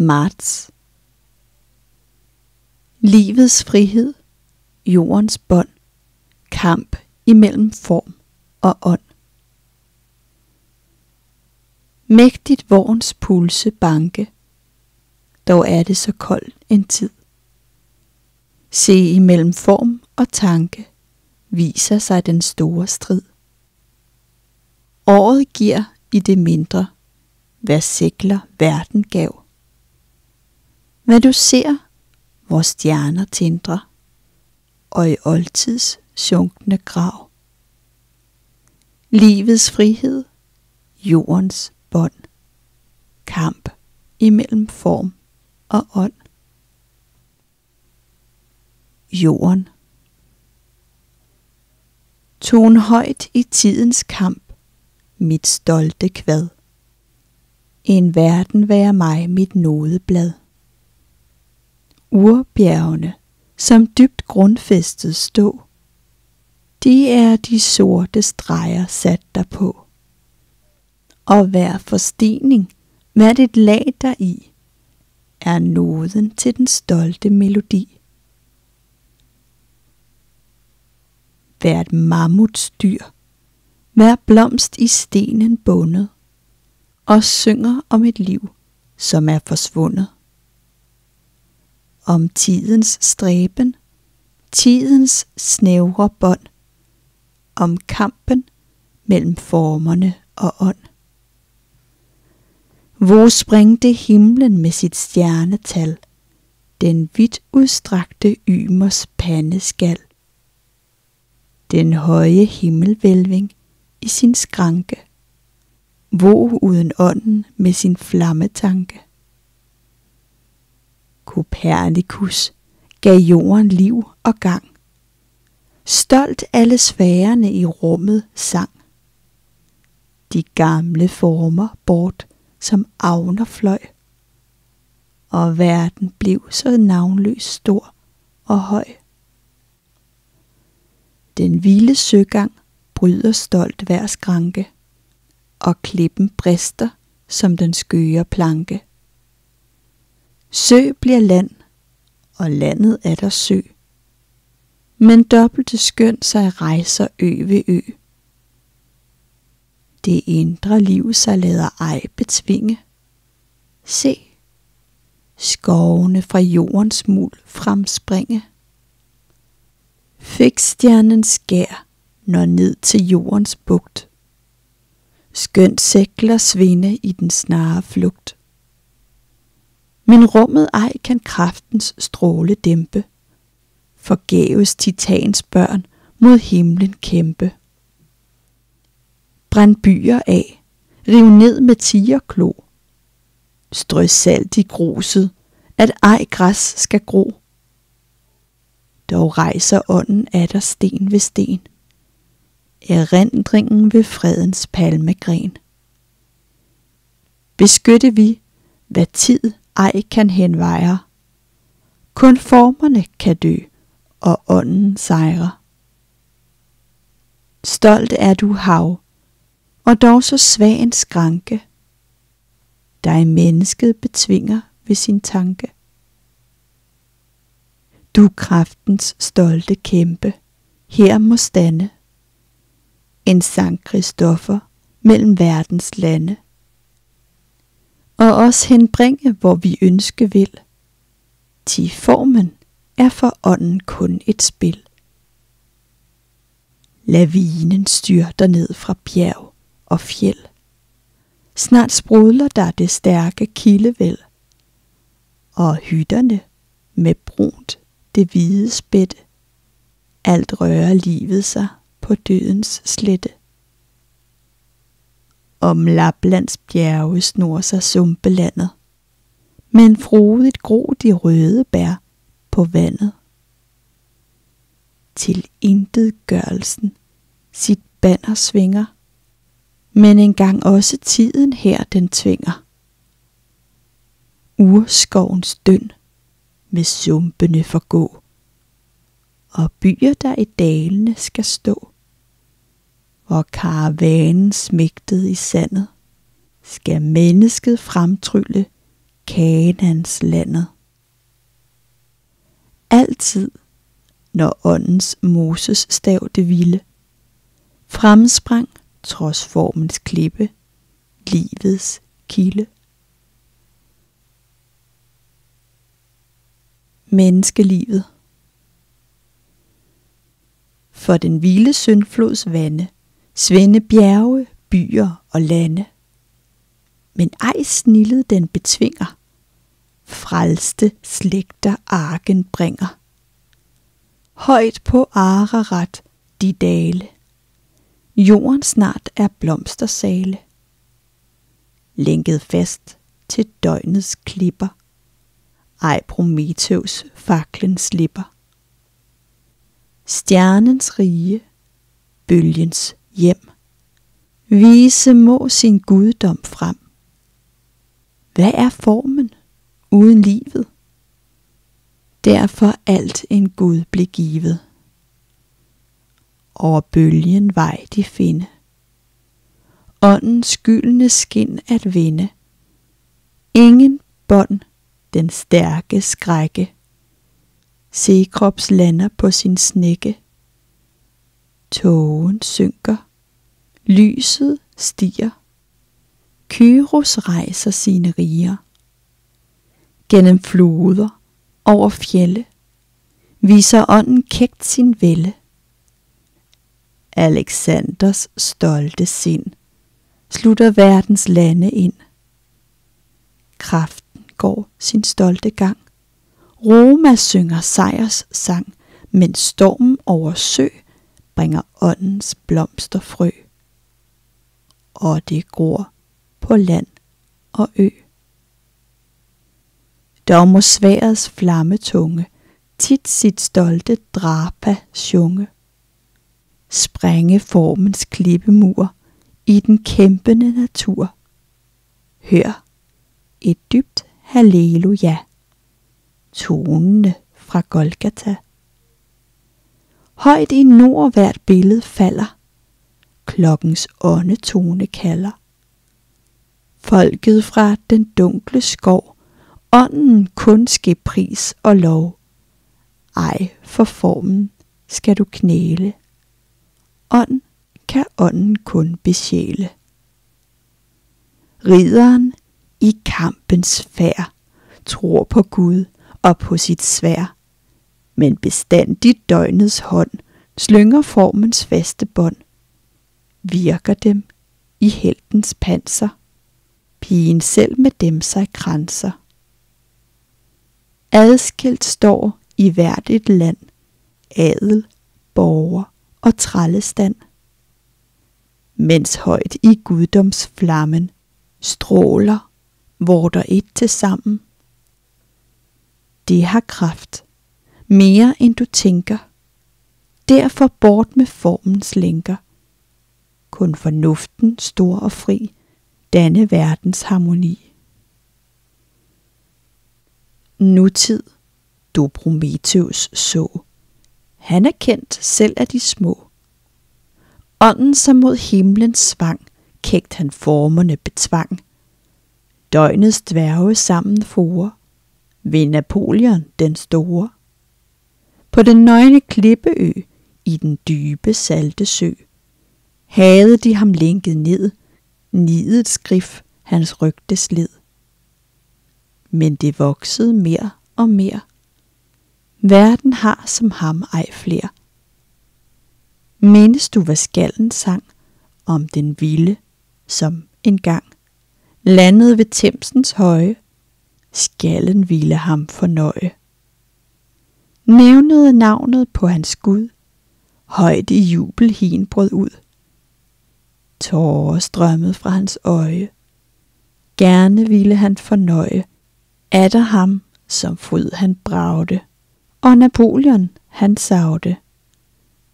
Marts Livets frihed, jordens bånd, kamp imellem form og ånd. Mægtigt vorens pulse banke, dog er det så kold en tid. Se imellem form og tanke, viser sig den store strid. Året giver i det mindre, hvad sikler verden gav. Hvad du ser, hvor stjerner tindrer, og i oldtids sjunkne grav. Livets frihed, jordens bånd, kamp imellem form og ånd. Jorden Ton højt i tidens kamp, mit stolte kvad. En verden være mig mit nodeblad. Urbjergene, som dybt grundfæstet stå, de er de sorte streger sat derpå. Og hver forstigning, hvert et lag deri, er noden til den stolte melodi. Hvert mammutstyr, hver blomst i stenen bundet, og synger om et liv, som er forsvundet. Om tidens stræben, tidens snævre bånd, om kampen mellem formerne og ånd. Hvor sprængte himlen med sit stjernetal, den vidt udstrakte ymers pandeskal. Den høje himmelvælving i sin skranke, hvor uden ånden med sin flammetanke. Kopernikus gav jorden liv og gang. Stolt alle sfærerne i rummet sang. De gamle former bort som avner fløj, og verden blev så navnløs stor og høj. Den vilde søgang bryder stolt hver skranke, og klippen brister som den skøre planke. Sø bliver land, og landet er der sø. Men dobbelte skøn sig rejser ø ved ø. Det indre liv sig lader ej betvinge. Se, skovene fra jordens mul fremspringe. Fik stjernen skær, når ned til jordens bugt. Skønt sækler svinde i den snare flugt. Men rummet ej kan kraftens stråle dæmpe. Forgæves titans børn mod himlen kæmpe. Brænd byer af, riv ned med tigerklo. Strø salt i gruset, at ej græs skal gro. Dog rejser ånden af der sten ved sten. Erindringen ved fredens palmegren. Beskytte vi, hvad tid ej kan henveje. Kun formerne kan dø, og ånden sejre. Stolt er du hav, og dog så svag en skranke, dig mennesket betvinger ved sin tanke. Du kraftens stolte kæmpe, her må stande, en sang Kristoffer mellem verdens lande og os henbringe, hvor vi ønske vil. Ti formen er for ånden kun et spil. Lavinen styrter ned fra bjerg og fjeld. Snart sprudler der det stærke kildevæld, og hytterne med brunt det hvide spætte. Alt rører livet sig på dødens slette. Om Laplands bjerge snor sig sumpelandet, men frodigt gro de røde bær på vandet. Til intet gørelsen sit banner svinger, men engang også tiden her den tvinger. Urskovens døn med sumpene forgå, og byer der i dalene skal stå hvor karavanen smægtede i sandet, skal mennesket fremtrylle Kanans landet. Altid, når åndens Moses stav det vilde, fremsprang trods formens klippe, livets kilde. Menneskelivet For den vilde syndflods vande, svende bjerge, byer og lande. Men ej snillet den betvinger, frelste slægter arken bringer. Højt på Ararat de dale, jorden snart er blomstersale. Lænket fast til døgnets klipper, ej Prometheus faklen slipper. Stjernens rige, bølgens hjem, vise må sin guddom frem. Hvad er formen uden livet? Derfor alt en Gud blev givet. Over bølgen vej de finde. Åndens skyldne skin at vinde. Ingen bånd den stærke skrække. Sekrops lander på sin snække. Tågen synker. Lyset stiger. Kyros rejser sine riger. Gennem floder, over fjelle, viser ånden kægt sin vælde. Alexanders stolte sind slutter verdens lande ind. Kraften går sin stolte gang. Roma synger sejrs sang, men stormen over sø bringer åndens blomsterfrø. Og det gror på land og ø. Dog må sværets flammetunge tit sit stolte drapa sjunge. Sprænge formens klippemur i den kæmpende natur. Hør et dybt halleluja, tonene fra Golgata. Højt i nord hvert billede falder, klokkens åndetone kalder. Folket fra den dunkle skov, ånden kun skal pris og lov. Ej, for formen skal du knæle. Ånd kan ånden kun besjæle. Rideren i kampens færd tror på Gud og på sit svær, men bestandigt døgnets hånd slynger formens faste bånd, virker dem i heltens panser, pigen selv med dem sig kranser. Adskilt står i hvert et land, adel, borger og trællestand. Mens højt i guddomsflammen stråler, hvor der et til sammen. Det har kraft, mere end du tænker. Derfor bort med formens lænker. Kun fornuften stor og fri, danne verdens harmoni. Nutid, du Prometheus så. Han er kendt selv af de små. Ånden som mod himlen svang, kægt han formerne betvang. Døgnets dværge sammen fore, ved Napoleon den store. På den nøgne klippeø, i den dybe salte sø, havde de ham lænket ned, nidet skrift hans rygte slid. Men det voksede mere og mere. Verden har som ham ej flere. Mindes du, hvad skallen sang om den vilde, som engang landede ved Temsens høje, skallen ville ham fornøje. Nævnede navnet på hans Gud, højt i jubel hin brød ud. Tårer strømmede fra hans øje, gerne ville han fornøje, der ham, som fryd han bragte, og Napoleon han savde.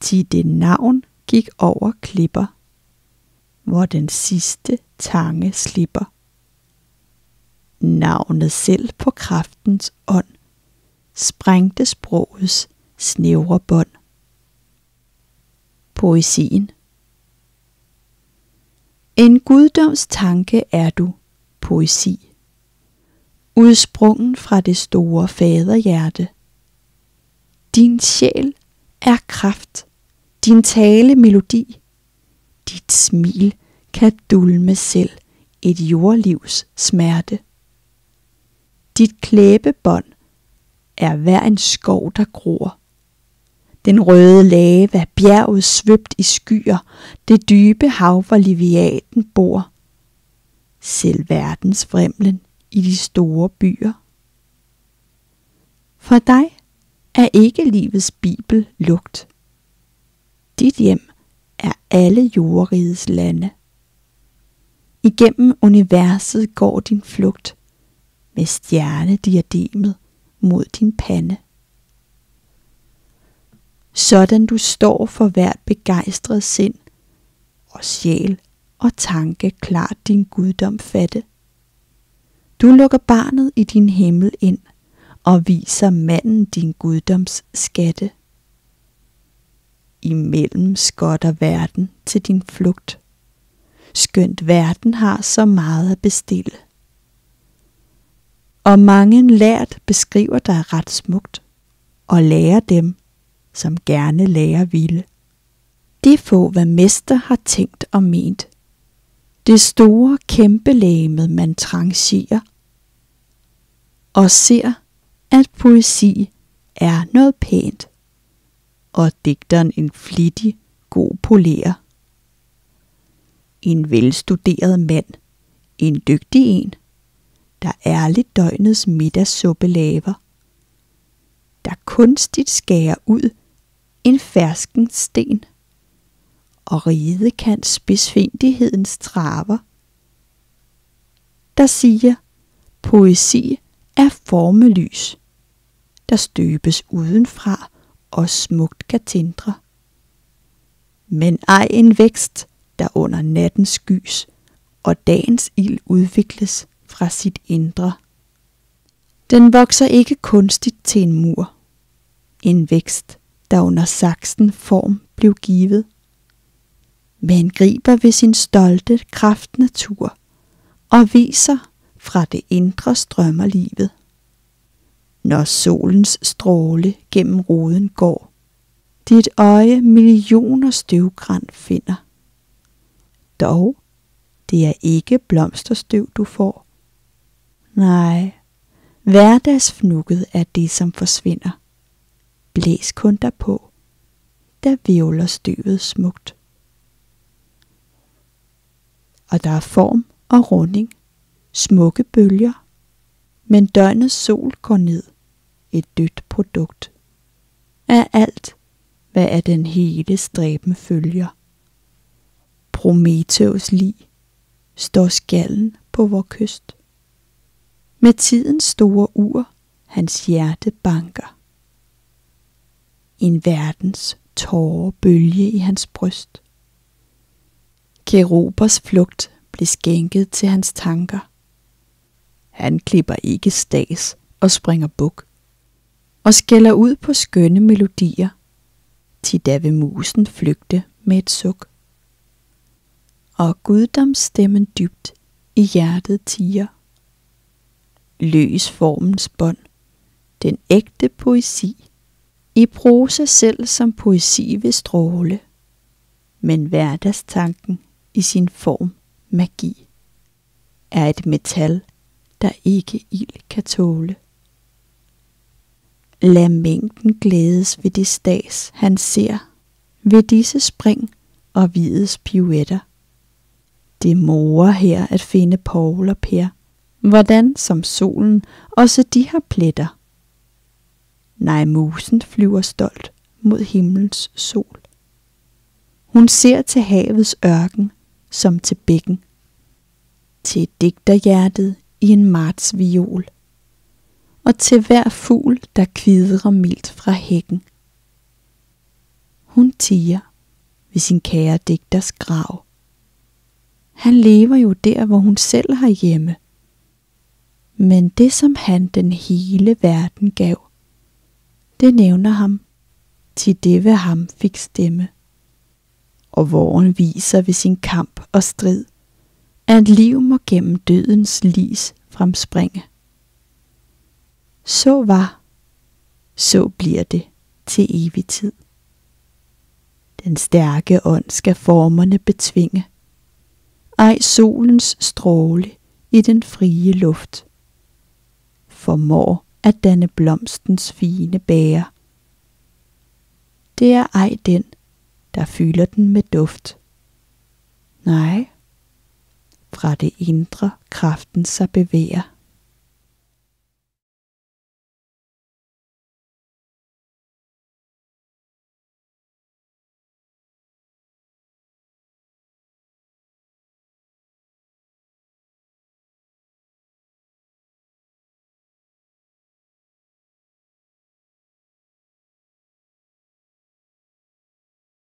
Ti det navn gik over klipper, hvor den sidste tange slipper. Navnet selv på kraftens ånd sprængte sprogets snævre bånd. Poesien en guddoms tanke er du, poesi. udsprungen fra det store faderhjerte. Din sjæl er kraft, din tale melodi, dit smil kan dulme selv et jordlivs smerte. Dit klæbebånd er hver en skov, der gror. Den røde lava, bjerget svøbt i skyer, det dybe hav, hvor liviaten bor. Selv verdens fremlen i de store byer. For dig er ikke livets bibel lugt. Dit hjem er alle jordrigets lande. Igennem universet går din flugt med stjernediademet mod din pande. Sådan du står for hvert begejstret sind, og sjæl og tanke klart din guddom fatte. Du lukker barnet i din himmel ind, og viser manden din guddoms skatte. Imellem skotter verden til din flugt, skønt verden har så meget at bestille. Og mange lært beskriver dig ret smukt, og lærer dem, som gerne lærer ville. Det få, hvad mester har tænkt og ment. Det store kæmpelægemet man trangerer, og ser, at poesi er noget pænt, og digteren en flittig, god polerer. En velstuderet mand, en dygtig en, der ærligt døgnets middagssuppe laver, der kunstigt skærer ud en fersken sten, og ride kan spidsfindighedens traver, der siger, poesi er formelys, der støbes udenfra og smukt kan tindre. Men ej en vækst, der under nattens gys og dagens ild udvikles fra sit indre. Den vokser ikke kunstigt til en mur. En vækst, der under saksen form blev givet. Men griber ved sin stolte kraft natur og viser fra det indre strømmer livet. Når solens stråle gennem roden går, dit øje millioner støvgræn finder. Dog, det er ikke blomsterstøv, du får. Nej, hverdagsfnukket er det, som forsvinder. Blæs kun på, der vivler støvet smukt. Og der er form og runding smukke bølger, men døgnets sol går ned, et dødt produkt. Af alt, hvad er den hele stræben følger. Prometheus lig står skallen på vor kyst. Med tidens store ur, hans hjerte banker. En verdens tårer bølge i hans bryst. Kerobers flugt blev skænket til hans tanker. Han klipper ikke stas og springer buk, og skælder ud på skønne melodier, til da vil musen flygte med et suk. Og guddomsstemmen dybt i hjertet tiger. Løs formens bånd, den ægte poesi, i prosa selv som poesi vil stråle, men hverdagstanken i sin form magi er et metal, der ikke ild kan tåle. Lad mængden glædes ved det stas, han ser, ved disse spring og hvides piruetter. Det morer her at finde Paul og Per, hvordan som solen også de har pletter. Nej, musen flyver stolt mod himlens sol. Hun ser til havets ørken som til bækken. Til digterhjertet i en martsviol. og til hver fugl, der kvidrer mildt fra hækken. Hun tiger ved sin kære digters grav. Han lever jo der, hvor hun selv har hjemme. Men det, som han den hele verden gav, det nævner ham, til det ved ham fik stemme. Og våren viser ved sin kamp og strid, at liv må gennem dødens lis fremspringe. så var, så bliver det til evig tid. Den stærke ånd skal formerne betvinge, ej solens stråle i den frie luft, formår at danne blomstens fine bære. Det er ej den, der fylder den med duft. Nej, fra det indre kraften sig bevæger.